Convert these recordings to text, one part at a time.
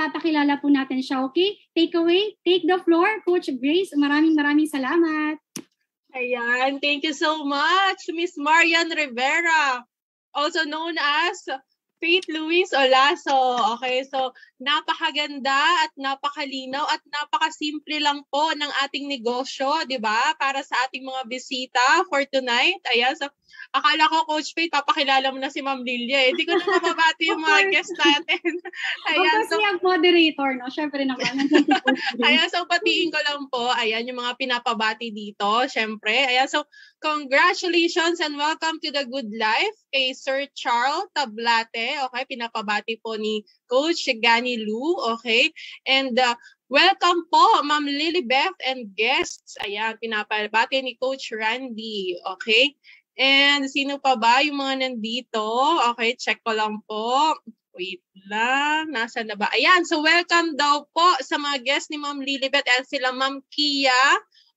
papakilala po natin siya, okay? Take away, take the floor, Coach Grace. Maraming maraming salamat. Ayan, thank you so much, Miss Marian Rivera, also known as Faith Luis Olaso. Okay, so napakaganda at napakalinaw at napakasimple lang po ng ating negosyo, 'di ba? Para sa ating mga bisita for tonight. Ayan, so Akala ko, Coach Faith, papakilala mo na si Ma'am Lilia. Eh. Hindi ko na mababati yung mga guests natin. Ayan, so, ang moderator, no? Siyempre naman. ayan, so patiin ko lang po. Ayan, yung mga pinapabati dito. Siyempre. Ayan, so congratulations and welcome to the good life kay Sir Charles Tablate. Okay, pinapabati po ni Coach Gani Lu. Okay, and uh, Welcome po, Ma'am Lilibeth and guests. Ayan, pinapabati ni Coach Randy. Okay? And sino pa ba yung mga nandito? Okay, check ko lang po. Wait lang. Nasaan na ba? Ayan. So, welcome daw po sa mga guests ni Ma'am Lilibeth at sila Ma'am Kia,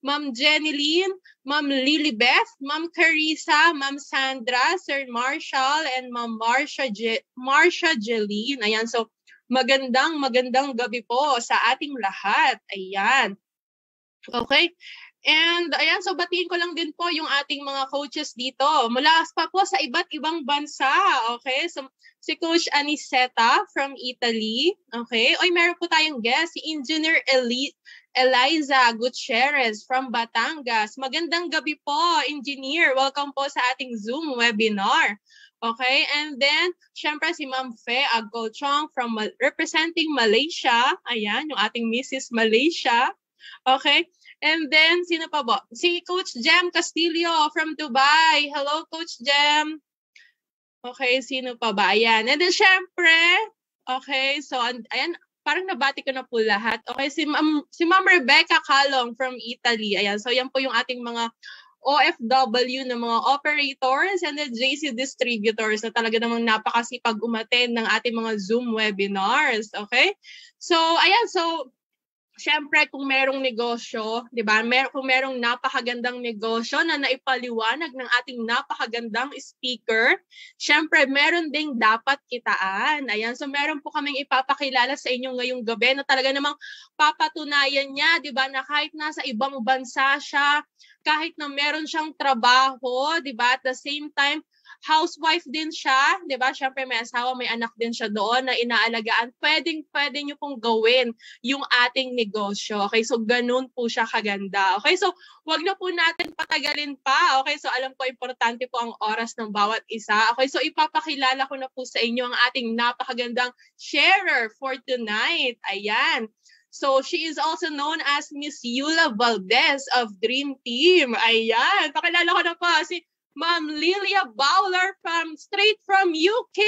Ma'am Jeneline, Ma'am Lilibeth, Ma'am Carissa, Ma'am Sandra, Sir Marshall, and Ma'am Marsha, Je- Marsha Jeline. Ayan. So, magandang magandang gabi po sa ating lahat. Ayan. Okay. And ayan, so batiin ko lang din po yung ating mga coaches dito. Mula pa po sa iba't ibang bansa. Okay? So, si Coach Aniseta from Italy. Okay? Oy, meron po tayong guest, si Engineer Eli Eliza Gutierrez from Batangas. Magandang gabi po, Engineer. Welcome po sa ating Zoom webinar. Okay, and then, syempre si Ma'am Fe Agolchong from representing Malaysia. Ayan, yung ating Mrs. Malaysia. Okay, And then, sino pa ba? Si Coach Jem Castillo from Dubai. Hello, Coach Jem. Okay, sino pa ba? Ayan. And then, syempre, okay, so, ayan, parang nabati ko na po lahat. Okay, si Ma'am, si Ma'am Rebecca Calong from Italy. Ayan, so yan po yung ating mga OFW na mga operators and the JC distributors na talaga namang napakasipag umaten ng ating mga Zoom webinars. Okay? So, ayan, so Siyempre, kung merong negosyo, di ba? Mer kung merong napakagandang negosyo na naipaliwanag ng ating napakagandang speaker, siyempre, meron ding dapat kitaan. Ayan, so meron po kaming ipapakilala sa inyo ngayong gabi na talaga namang papatunayan niya, di ba, na kahit nasa ibang bansa siya, kahit na meron siyang trabaho, di ba, at the same time, housewife din siya, 'di ba? Syempre may asawa, may anak din siya doon na inaalagaan. Pwedeng pwede niyo pong gawin yung ating negosyo. Okay? So ganun po siya kaganda. Okay? So wag na po natin patagalin pa. Okay? So alam ko importante po ang oras ng bawat isa. Okay? So ipapakilala ko na po sa inyo ang ating napakagandang sharer for tonight. Ayan. So she is also known as Miss Yula Valdez of Dream Team. Ayan. Pakilala ko na po si Ma'am Lilia Bowler from straight from UK.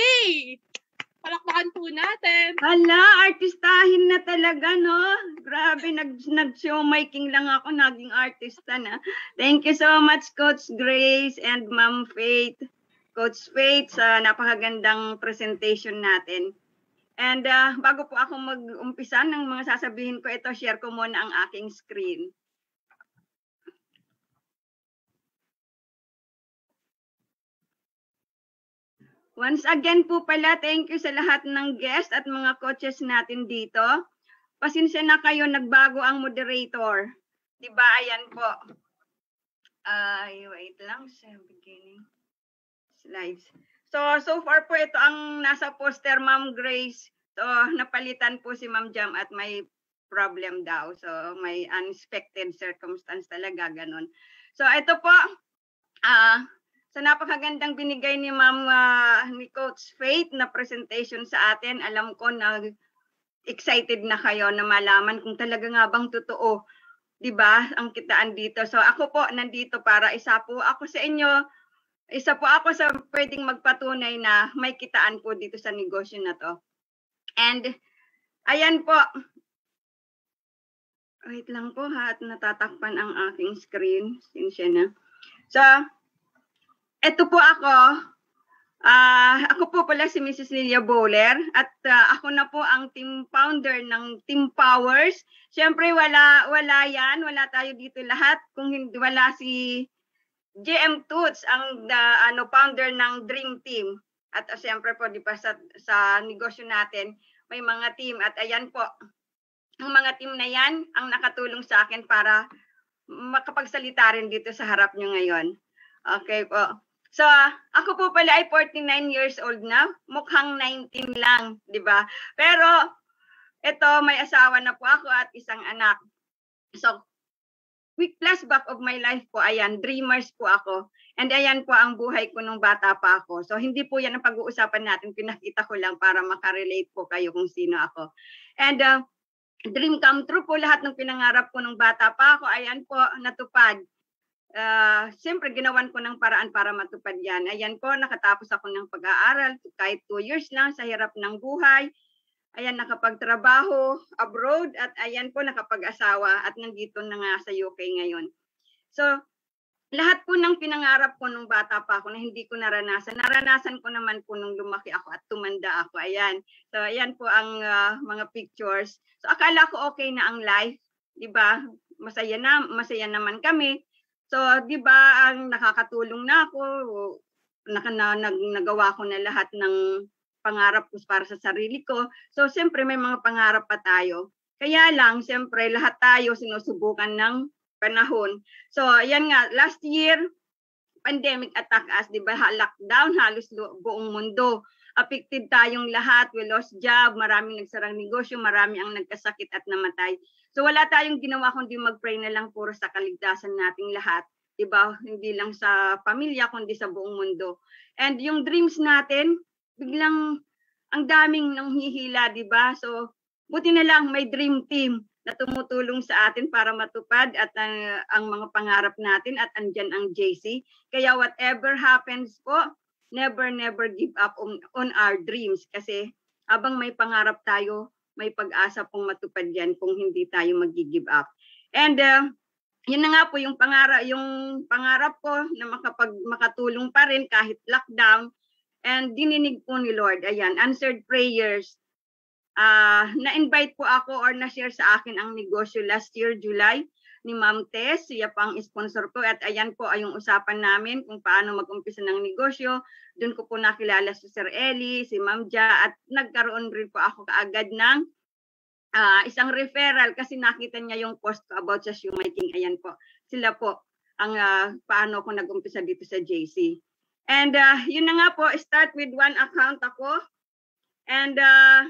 Palakpakan po natin. Hala, artistahin na talaga, no? Grabe, nag, nag-showmaking lang ako, naging artista na. Thank you so much, Coach Grace and Ma'am Faith. Coach Faith, sa napakagandang presentation natin. And uh, bago po ako mag-umpisa ng mga sasabihin ko, ito, share ko muna ang aking screen. Once again po pala, thank you sa lahat ng guest at mga coaches natin dito. Pasensya na kayo, nagbago ang moderator. Diba, ayan po. Ay, uh, wait lang sa beginning. Slides. So, so far po ito ang nasa poster, Ma'am Grace. So, napalitan po si Ma'am Jam at may problem daw. So, may unexpected circumstance talaga, ganun. So, ito po, ah, uh, sa napakagandang binigay ni Ma'am uh, ni Coach Faith na presentation sa atin. Alam ko na excited na kayo na malaman kung talaga nga bang totoo, 'di ba, ang kitaan dito. So ako po nandito para isa po ako sa inyo. Isa po ako sa pwedeng magpatunay na may kitaan po dito sa negosyo na to. And ayan po. Wait lang po ha at natatakpan ang aking screen. Sinsya na. So, ito po ako. Uh, ako po pala si Mrs. Lilia Bowler at uh, ako na po ang team founder ng Team Powers. Siyempre wala wala 'yan, wala tayo dito lahat kung hindi wala si JM Toots ang the, ano founder ng Dream Team. At uh, siyempre po di pa sa, sa negosyo natin, may mga team. At ayan po, ang mga team na yan ang nakatulong sa akin para makapagsalita rin dito sa harap nyo ngayon. Okay po. So, ako po pala ay 49 years old na. Mukhang 19 lang, di ba? Pero, ito, may asawa na po ako at isang anak. So, quick flashback of my life po, ayan, dreamers po ako. And ayan po ang buhay ko nung bata pa ako. So, hindi po yan ang pag-uusapan natin. Pinakita ko lang para makarelate po kayo kung sino ako. And uh, dream come true po lahat ng pinangarap ko nung bata pa ako. Ayan po, natupad uh, siyempre ginawan ko ng paraan para matupad yan. Ayan po, nakatapos ako ng pag-aaral kahit two years lang sa hirap ng buhay. Ayan, nakapagtrabaho abroad at ayan po, nakapag-asawa at nandito na nga sa UK ngayon. So, lahat po ng pinangarap ko nung bata pa ako na hindi ko naranasan, naranasan ko naman po nung lumaki ako at tumanda ako. Ayan. So, ayan po ang uh, mga pictures. So, akala ko okay na ang life, 'di ba? Masaya na, masaya naman kami. So, 'di ba, ang nakakatulong na ako, naka, na, ko na lahat ng pangarap ko para sa sarili ko. So, siyempre may mga pangarap pa tayo. Kaya lang, siyempre lahat tayo sinusubukan ng panahon. So, yan nga, last year, pandemic attack us, di ba? Lockdown, halos buong mundo. Affected tayong lahat. We lost job, maraming nagsarang negosyo, marami ang nagkasakit at namatay. So wala tayong ginawa kundi mag-pray na lang puro sa kaligtasan nating lahat. Diba? Hindi lang sa pamilya, kundi sa buong mundo. And yung dreams natin, biglang ang daming nang hihila, di ba? So, buti na lang may dream team na tumutulong sa atin para matupad at uh, ang mga pangarap natin at andyan ang JC. Kaya whatever happens po, never, never give up on, on our dreams kasi habang may pangarap tayo, may pag-asa pong matupad yan kung hindi tayo mag-give up. And uh, yun na nga po yung pangarap yung pangarap ko na makapag makatulong pa rin kahit lockdown. And dininig po ni Lord ayan answered prayers. Uh, na-invite po ako or na-share sa akin ang negosyo last year July ni Ma'am Tess, siya pa ang sponsor ko at ayan po ay yung usapan namin kung paano mag-umpisa ng negosyo. Doon ko po nakilala si Sir Eli, si Ma'am Ja at nagkaroon rin po ako kaagad ng uh, isang referral kasi nakita niya yung post ko about sa shoemaking. Ayan po, sila po ang uh, paano ko nag-umpisa dito sa JC. And uh, yun na nga po, start with one account ako. And uh,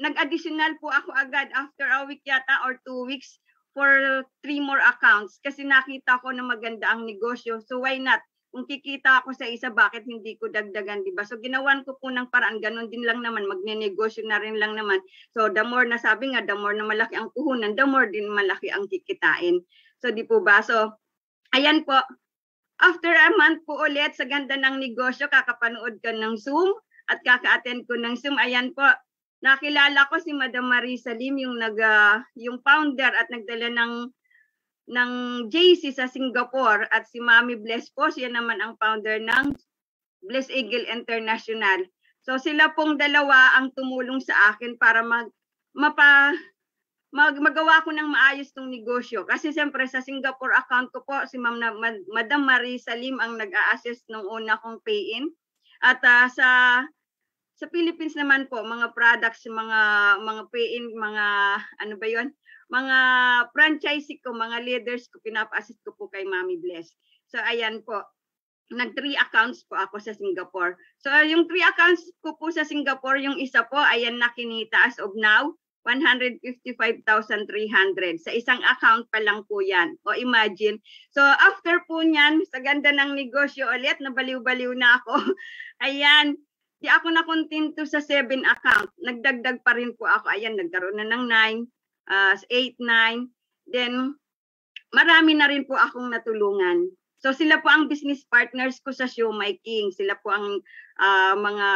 nag-additional po ako agad after a week yata or two weeks for three more accounts kasi nakita ko na maganda ang negosyo. So why not? Kung kikita ako sa isa, bakit hindi ko dagdagan, di ba? So ginawan ko po ng paraan, ganun din lang naman, magne-negosyo na rin lang naman. So the more na sabi nga, the more na malaki ang puhunan, the more din malaki ang kikitain. So di po ba? So ayan po, after a month po ulit sa ganda ng negosyo, kakapanood ko ng Zoom at kaka-attend ko ng Zoom. Ayan po, nakilala ko si Madam Marisa Lim yung nag uh, yung founder at nagdala ng ng JC sa Singapore at si Mami Bless po siya naman ang founder ng Bless Eagle International. So sila pong dalawa ang tumulong sa akin para mag mapa mag, magawa ko ng maayos tong negosyo. Kasi siyempre sa Singapore account ko po si Ma'am na, Madam Marisa Lim ang nag-a-assist nung una kong pay-in. At uh, sa sa Philippines naman po, mga products, mga mga pay-in, mga ano ba 'yon? Mga franchisee ko, mga leaders ko, pinapa-assist ko po kay Mami Bless. So ayan po, nag three accounts po ako sa Singapore. So yung three accounts ko po sa Singapore, yung isa po ayan nakinita as of now, 155,300. Sa isang account pa lang po yan. O imagine. So after po niyan, sa ganda ng negosyo ulit, nabaliw-baliw na ako. Ayan, Di ako na kontento sa 7 account. Nagdagdag pa rin po ako. Ayan, nagkaroon na ng 9, uh, 8, 9. Then, marami na rin po akong natulungan. So sila po ang business partners ko sa My King. Sila po ang uh, mga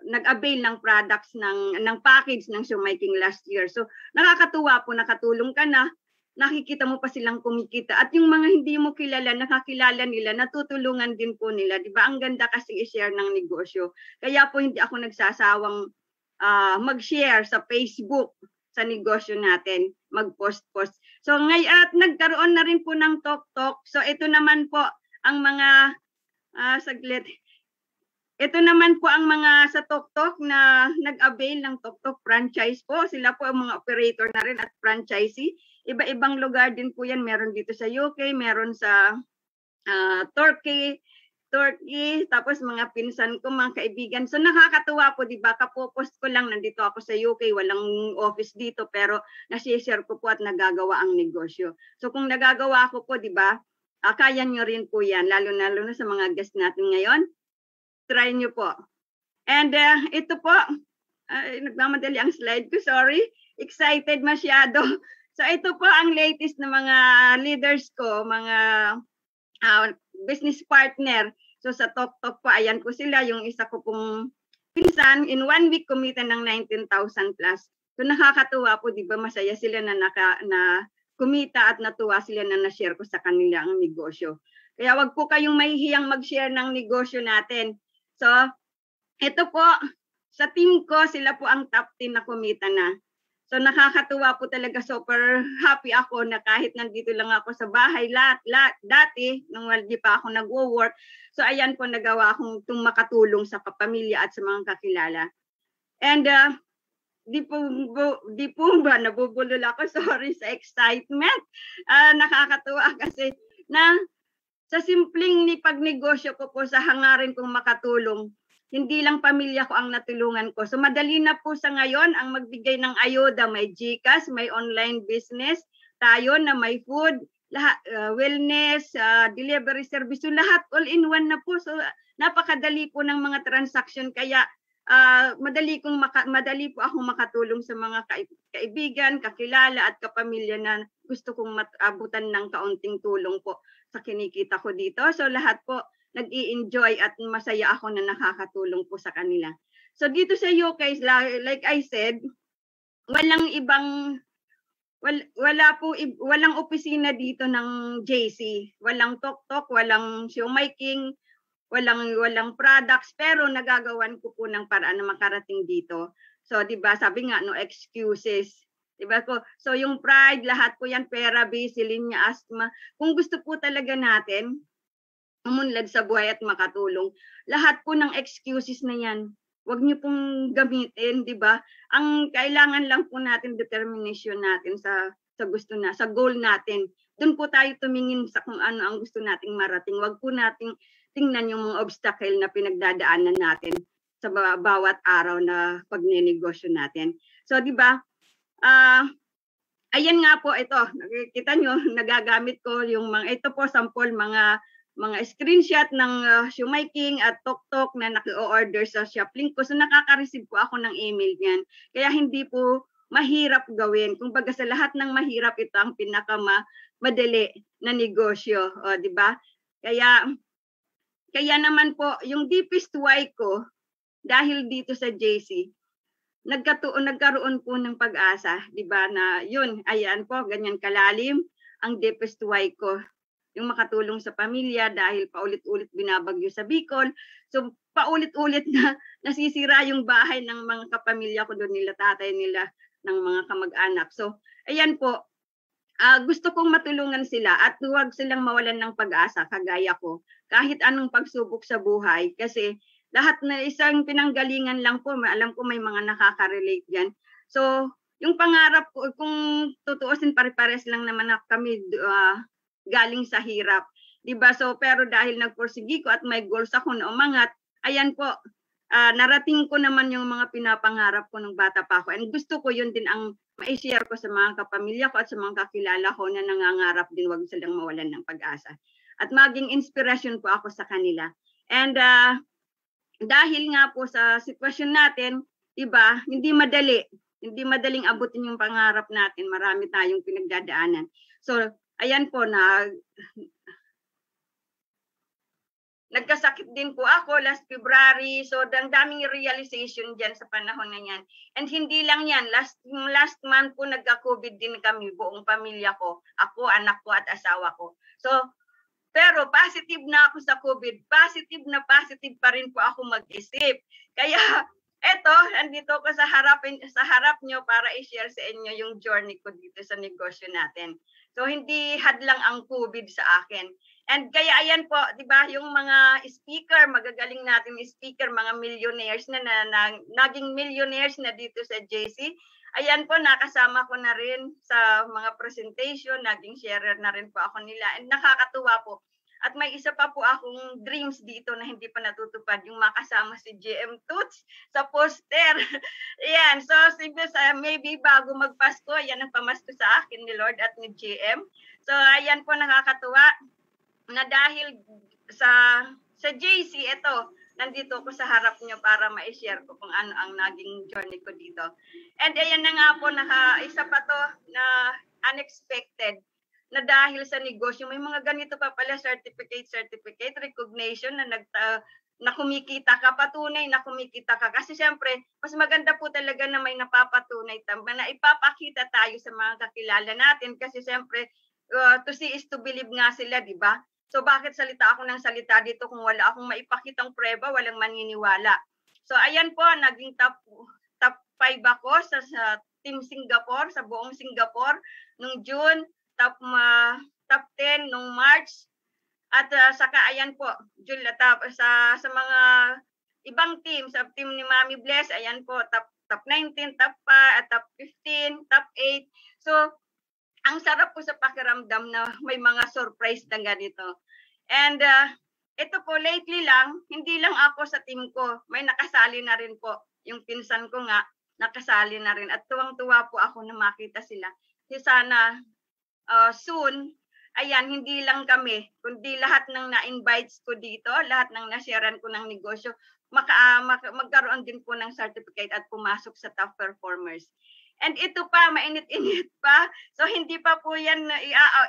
nag-avail ng products ng ng package ng My King last year. So nakakatuwa po nakatulong ka na nakikita mo pa silang kumikita. At yung mga hindi mo kilala, nakakilala nila, natutulungan din po nila. Di ba? Ang ganda kasi i-share ng negosyo. Kaya po hindi ako nagsasawang uh, mag-share sa Facebook sa negosyo natin, mag-post-post. So ngayon at nagkaroon na rin po ng talk-talk. So ito naman po ang mga uh, saglit ito naman po ang mga sa TokTok na nag-avail ng TokTok franchise po. Sila po ang mga operator na rin at franchisee. Iba-ibang lugar din po yan. Meron dito sa UK, meron sa uh, Turkey, Turkey, tapos mga pinsan ko, mga kaibigan. So nakakatuwa po, di ba? Kapopost ko lang, nandito ako sa UK, walang office dito, pero nasishare ko po at nagagawa ang negosyo. So kung nagagawa ko po, di ba, uh, kaya nyo rin po yan, lalo na lalo na sa mga guest natin ngayon try nyo po. And uh, ito po, uh, nagmamadali ang slide ko, sorry. Excited masyado. So ito po ang latest na mga leaders ko, mga uh, business partner. So sa Tok Tok po, ayan po sila, yung isa ko pong pinsan, in one week kumita ng 19,000 plus. So nakakatuwa po, di ba masaya sila na, naka, na kumita at natuwa sila na na-share ko sa kanila ang negosyo. Kaya wag po kayong mahihiyang mag-share ng negosyo natin. So, ito po, sa team ko, sila po ang top 10 na kumita na. So nakakatuwa po talaga, super happy ako na kahit nandito lang ako sa bahay lahat, lahat dati, nung hindi pa ako nag-work. So ayan po, nagawa akong makatulong sa kapamilya at sa mga kakilala. And uh, di po, bu, di po ba, nabubulol ako, sorry sa excitement. Uh, nakakatuwa kasi na sa simpleng ni pagnegosyo ko po sa hangarin kong makatulong, hindi lang pamilya ko ang natulungan ko. So madali na po sa ngayon ang magbigay ng ayuda. May GCash, may online business, tayo na may food, lahat, uh, wellness, uh, delivery service, so lahat all in one na po. So napakadali po ng mga transaction kaya uh, madali kong maka, madali po akong makatulong sa mga kaibigan, kakilala at kapamilya na gusto kong abutan ng kaunting tulong po sa kinikita ko dito. So lahat po nag-i-enjoy at masaya ako na nakakatulong po sa kanila. So dito sa UK, like I said, walang ibang wal, wala po walang opisina dito ng JC. Walang tok-tok, walang showmaking, walang walang products pero nagagawan ko po ng paraan na makarating dito. So 'di ba, sabi nga no excuses. Diba ko? So yung pride, lahat po yan, pera, busy, linya, asthma. Kung gusto po talaga natin, umunlad sa buhay at makatulong, lahat po ng excuses na yan, wag niyo pong gamitin, di ba? Ang kailangan lang po natin determination natin sa sa gusto na, sa goal natin. Doon po tayo tumingin sa kung ano ang gusto nating marating. Wag po nating tingnan yung mga obstacle na pinagdadaanan natin sa bawat araw na pagnenegosyo natin. So, di ba? Ah, uh, ayan nga po ito, nakikita nyo, nagagamit ko yung mga, ito po sample mga mga screenshot ng uh, shoemaking at tok-tok na naki-order sa Shoplink ko. So nakaka-receive po ako ng email niyan. Kaya hindi po mahirap gawin. Kung baga sa lahat ng mahirap, ito ang pinakama madali na negosyo. O, di ba? Kaya, kaya naman po, yung deepest why ko, dahil dito sa JC, nagkatuon nagkaroon po ng pag-asa, 'di ba? Na 'yun, ayan po, ganyan kalalim ang deepest why ko yung makatulong sa pamilya dahil paulit-ulit binabagyo sa Bicol. So paulit-ulit na nasisira yung bahay ng mga kapamilya ko doon nila, tatay nila, ng mga kamag-anak. So ayan po, uh, gusto kong matulungan sila at huwag silang mawalan ng pag-asa kagaya ko kahit anong pagsubok sa buhay kasi lahat na isang pinanggalingan lang po, alam ko may mga nakaka-relate diyan. So, yung pangarap ko, kung tutuusin pare-pares lang naman kami uh, galing sa hirap. 'Di ba? So, pero dahil nagpursigi ko at may goals ako na umangat, ayan po, uh, narating ko naman yung mga pinapangarap ko nung bata pa ako. And gusto ko yun din ang ma-share ko sa mga kapamilya ko at sa mga kakilala ko na nangangarap din wag silang mawalan ng pag-asa. At maging inspiration po ako sa kanila. And uh, dahil nga po sa sitwasyon natin, 'di ba, hindi madali. Hindi madaling abutin yung pangarap natin. Marami tayong pinagdadaanan. So, ayan po na nagkasakit din po ako last February. So, ang daming realization diyan sa panahon na yan. And hindi lang yan. Last, last month po nagka-COVID din kami, buong pamilya ko. Ako, anak ko at asawa ko. So, pero positive na ako sa COVID. Positive na positive pa rin po ako mag-isip. Kaya eto, andito ko sa harap, sa harap nyo para i-share sa inyo yung journey ko dito sa negosyo natin. So hindi hadlang ang COVID sa akin. And kaya ayan po, 'di ba, yung mga speaker, magagaling natin speaker, mga millionaires na, na, na naging millionaires na dito sa JC. Ayan po, nakasama ko na rin sa mga presentation, naging sharer na rin po ako nila. And nakakatuwa po. At may isa pa po akong dreams dito na hindi pa natutupad, yung makasama si GM Toots sa poster. Ayan, so sa maybe bago magpasko, yan ang pamasko sa akin ni Lord at ni GM. So ayan po nakakatuwa na dahil sa sa JC ito, nandito ako sa harap niyo para ma-share ko kung ano ang naging journey ko dito. And ayan na nga po, naka, isa pa to na unexpected na dahil sa negosyo, may mga ganito pa pala certificate, certificate, recognition na nag na kumikita ka, patunay na kumikita ka. Kasi siyempre, mas maganda po talaga na may napapatunay na ipapakita tayo sa mga kakilala natin kasi siyempre, uh, to see is to believe nga sila, di ba? So bakit salita ako ng salita dito kung wala akong maipakitang preba, walang maniniwala. So ayan po, naging top top 5 ako sa, sa Team Singapore, sa buong Singapore nung June, top uh, top 10 nung March. At uh, saka ayan po, June top sa sa mga ibang team, sa team ni Mami Bless, ayan po top top 19, top 5, top 15, top 8. So ang sarap po sa pakiramdam na may mga surprise na ganito. And uh, ito po, lately lang, hindi lang ako sa team ko, may nakasali na rin po. Yung pinsan ko nga, nakasali na rin. At tuwang-tuwa po ako na makita sila. Kasi sana uh, soon, ayan, hindi lang kami, kundi lahat ng na-invites ko dito, lahat ng nasharean ko ng negosyo, maka, uh, maka, magkaroon din po ng certificate at pumasok sa top performers. And ito pa, mainit-init pa. So hindi pa po yan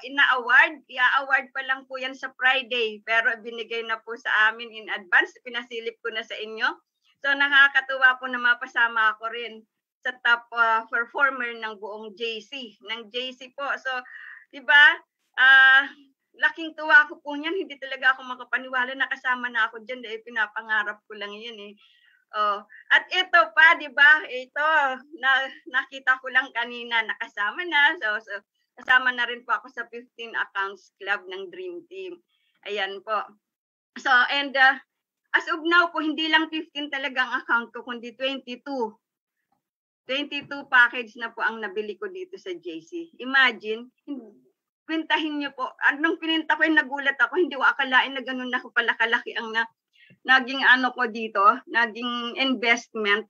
ina-award. Ia-award pa lang po yan sa Friday. Pero binigay na po sa amin in advance. Pinasilip ko na sa inyo. So nakakatuwa po na mapasama ako rin sa top uh, performer ng buong JC. Ng JC po. So, di ba, uh, laking tuwa ko po niyan. Hindi talaga ako makapaniwala na kasama na ako dyan dahil pinapangarap ko lang yan eh. Oh, at ito pa, 'di ba? Ito na nakita ko lang kanina nakasama na. So, so kasama na rin po ako sa 15 accounts club ng Dream Team. Ayan po. So, and uh, as of now po hindi lang 15 talaga ang account ko kundi 22. 22 package na po ang nabili ko dito sa JC. Imagine, pintahin niyo po. Anong pininta ko, nagulat ako, hindi ko akalain na ganun na ako pala kalaki ang na naging ano ko dito, naging investment.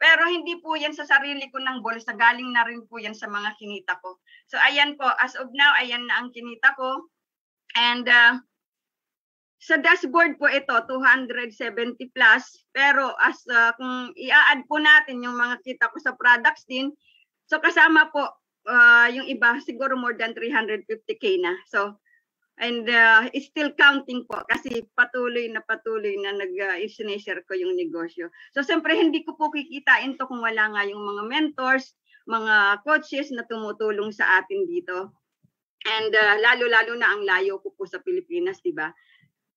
Pero hindi po yan sa sarili ko ng bulsa, galing na rin po yan sa mga kinita ko. So ayan po, as of now, ayan na ang kinita ko. And uh, sa dashboard po ito, 270 plus. Pero as uh, kung i-add po natin yung mga kita ko sa products din, so kasama po uh, yung iba, siguro more than 350k na. So And uh, still counting po kasi patuloy na patuloy na nag-share uh, ko yung negosyo. So siyempre hindi ko po kikitain to kung wala nga yung mga mentors, mga coaches na tumutulong sa atin dito. And uh, lalo-lalo na ang layo ko po sa Pilipinas, di ba?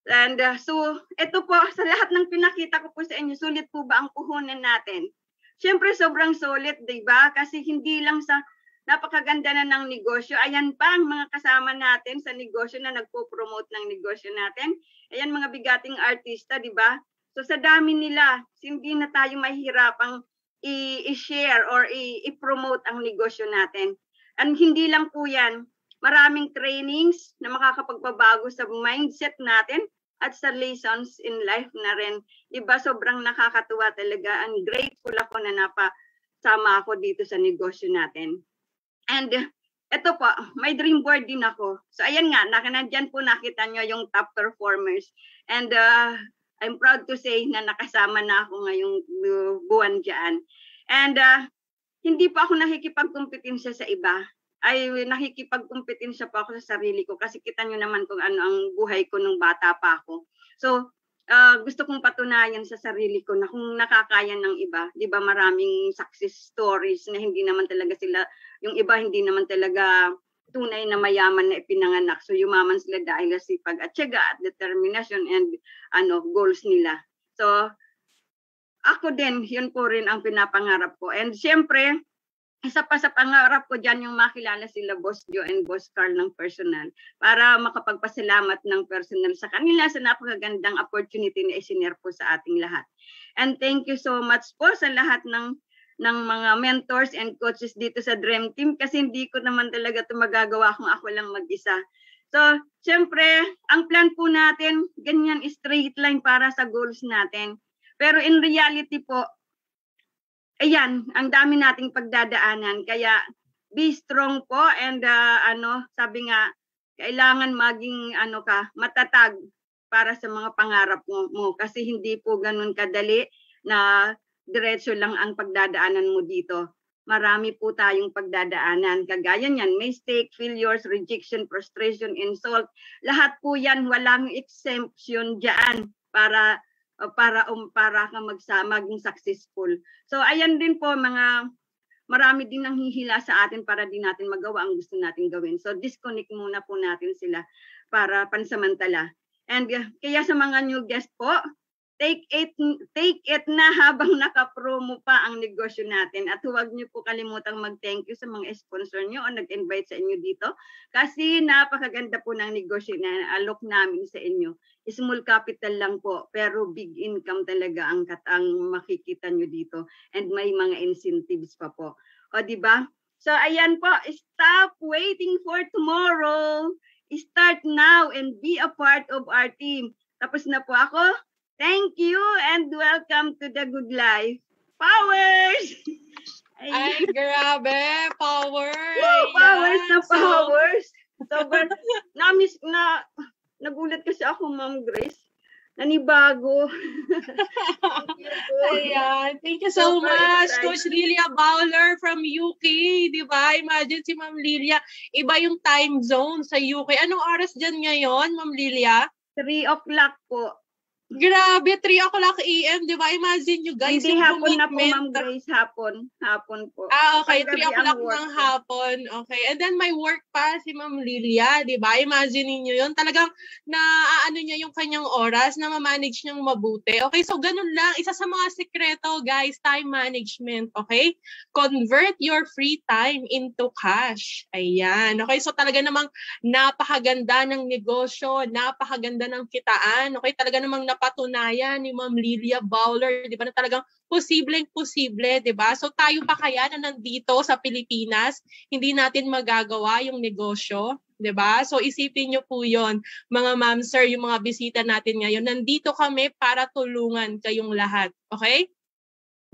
And uh, so, ito po, sa lahat ng pinakita ko po sa inyo, sulit po ba ang puhunan natin? Siyempre, sobrang sulit, di ba? Kasi hindi lang sa napakaganda na ng negosyo. Ayan pa ang mga kasama natin sa negosyo na nagpo-promote ng negosyo natin. Ayan mga bigating artista, di ba? So sa dami nila, hindi na tayo mahihirapang i-share or i-promote ang negosyo natin. And hindi lang po yan, maraming trainings na makakapagbabago sa mindset natin at sa lessons in life na rin. Diba, sobrang nakakatuwa talaga. And grateful ako na napasama ako dito sa negosyo natin. And ito po, may dream board din ako. So ayan nga, nakanandyan po nakita nyo yung top performers. And uh, I'm proud to say na nakasama na ako ngayong uh, buwan dyan. And uh, hindi pa ako nakikipagkumpetensya sa iba. Ay nakikipagkumpetensya pa ako sa sarili ko kasi kita nyo naman kung ano ang buhay ko nung bata pa ako. So uh, gusto kong patunayan sa sarili ko na kung nakakaya ng iba, 'di ba maraming success stories na hindi naman talaga sila yung iba hindi naman talaga tunay na mayaman na ipinanganak. So yumaman sila dahil sa syaga at determination and ano goals nila. So ako din, yun po rin ang pinapangarap ko. And siyempre, isa pa sa pangarap ko dyan yung makilala sila Boss Joe and Boss Carl ng personal para makapagpasalamat ng personal sa kanila sa napakagandang opportunity na isinare po sa ating lahat. And thank you so much po sa lahat ng ng mga mentors and coaches dito sa Dream Team kasi hindi ko naman talaga ito magagawa kung ako lang mag-isa. So, syempre, ang plan po natin, ganyan straight line para sa goals natin. Pero in reality po, ayan, ang dami nating pagdadaanan. Kaya be strong po and uh, ano, sabi nga, kailangan maging ano ka, matatag para sa mga pangarap mo, mo kasi hindi po ganun kadali na diretso lang ang pagdadaanan mo dito. Marami po tayong pagdadaanan. Kagaya niyan, mistake, failures, rejection, frustration, insult. Lahat po yan, walang exemption diyan para para um, para ka magsa maging successful. So ayan din po mga marami din nang hihila sa atin para din natin magawa ang gusto natin gawin. So disconnect muna po natin sila para pansamantala. And uh, kaya sa mga new guest po, take it take it na habang naka-promo pa ang negosyo natin at huwag niyo po kalimutang mag-thank you sa mga sponsor niyo o nag-invite sa inyo dito kasi napakaganda po ng negosyo na alok namin sa inyo. Small capital lang po pero big income talaga ang katang makikita niyo dito and may mga incentives pa po. O di ba? So ayan po, stop waiting for tomorrow. Start now and be a part of our team. Tapos na po ako. Thank you and welcome to the good life. Powers! Ay, grabe. Power. Wow, powers na. So, powers. Sobrang, na-miss, na, nagulat kasi ako, Ma'am Grace. Nanibago. Thank you po. Ayan. Thank you so Super much, excited. Coach Lilia Bowler from UK. Di ba? Imagine si Ma'am Lilia, iba yung time zone sa UK. Anong oras dyan ngayon, Ma'am Lilia? 3 o'clock po. Grabe, 3 o'clock AM, di ba? Imagine nyo guys, Hindi hapon na po, Ma'am. Grace. Hapon. Hapon po. Ah, okay. 3 Paggabi ang o'clock ng hapon. Okay. And then may work pa si Ma'am Lilia, di ba? Imagine niyo yun. Talagang na ano niya yung kanyang oras, na ma-manage niyang mabuti. Okay, so ganun lang. Isa sa mga sekreto, guys, time management. Okay? Convert your free time into cash. Ayan. Okay, so talaga namang napakaganda ng negosyo, napakaganda ng kitaan. Okay, talaga namang napatunayan ni Ma'am Lilia Bowler, di ba, na talagang posibleng posible, 'di ba? So tayo pa kaya na nandito sa Pilipinas, hindi natin magagawa yung negosyo, 'di ba? So isipin niyo po 'yon, mga ma'am sir, yung mga bisita natin ngayon, nandito kami para tulungan kayong lahat, okay?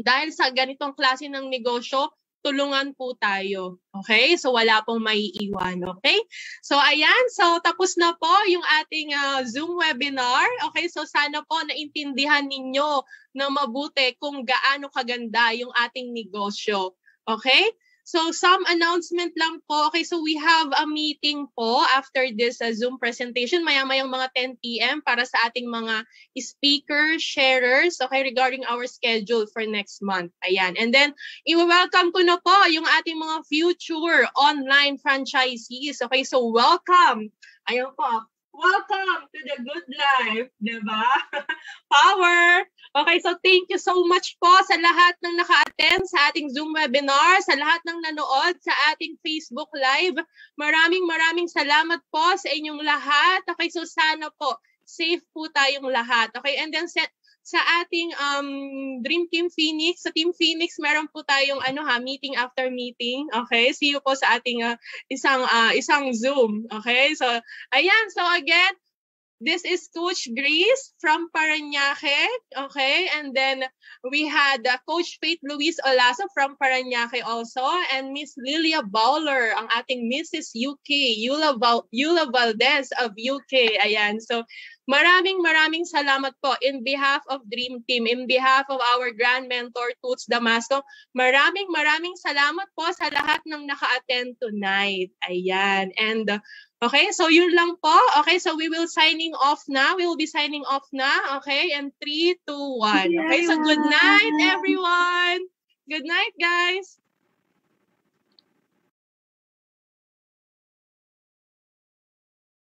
Dahil sa ganitong klase ng negosyo, tulungan po tayo. Okay? So wala pong maiiwan. Okay? So ayan, so tapos na po yung ating ah, Zoom webinar. Okay? So sana po naintindihan ninyo na mabuti kung gaano kaganda yung ating negosyo. Okay? So some announcement lang po. Okay, so we have a meeting po after this uh, Zoom presentation. Maya-mayang mga 10 p.m. para sa ating mga speakers, sharers, okay, regarding our schedule for next month. Ayan. And then, i-welcome ko na po yung ating mga future online franchisees. Okay, so welcome. Ayan po. Welcome to the good life, di ba? Power! Okay, so thank you so much po sa lahat ng naka-attend sa ating Zoom webinar, sa lahat ng nanood sa ating Facebook Live. Maraming maraming salamat po sa inyong lahat. Okay, so sana po safe po tayong lahat. Okay, and then sa, sa ating um, Dream Team Phoenix, sa Team Phoenix, meron po tayong ano ha, meeting after meeting. Okay, see you po sa ating uh, isang uh, isang Zoom. Okay, so ayan, so again, This is Coach Grace from Paranaque, okay? And then we had uh, Coach Faith Luis Olaso from Paranaque also, and Miss Lilia Bowler, ang ating Mrs. UK, Yula, Val- Yula Valdez of UK. Ayan, so maraming maraming salamat po in behalf of Dream Team, in behalf of our Grand Mentor, Toots Damasco. Maraming maraming salamat po sa lahat ng naka-attend tonight. Ayan, and uh, Okay, so yun lang po. Okay, so we will signing off na. We will be signing off na. Okay, and 3, 2, 1. Okay, so good night, everyone. Good night, guys.